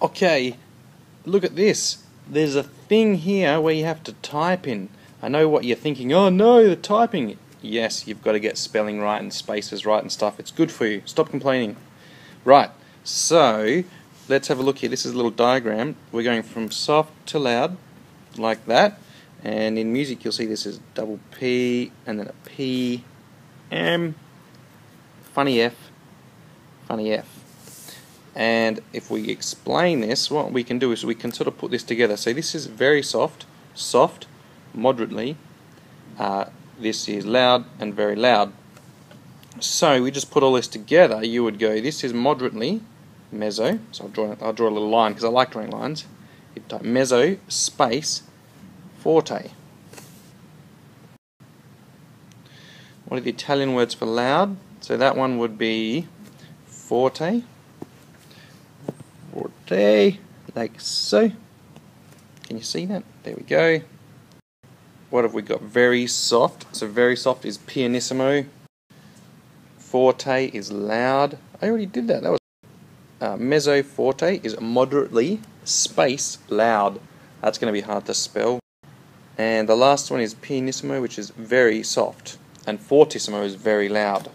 Okay, look at this. There's a thing here where you have to type in. I know what you're thinking. Oh no, the typing. Yes, you've got to get spelling right and spaces right and stuff. It's good for you. Stop complaining. Right, so let's have a look here. This is a little diagram. We're going from soft to loud, like that. And in music, you'll see this is double P and then a P, M, funny F, funny F. And if we explain this, what we can do is we can sort of put this together. So this is very soft, soft, moderately. Uh, this is loud and very loud. So we just put all this together. You would go, this is moderately, mezzo. So I'll draw, I'll draw a little line because I like drawing lines. You type mezzo space forte. What are the Italian words for loud? So that one would be forte forte, like so. Can you see that? There we go. What have we got? Very soft. So very soft is pianissimo. Forte is loud. I already did that. That was uh, mezzo forte is moderately space loud. That's going to be hard to spell. And the last one is pianissimo, which is very soft, and fortissimo is very loud.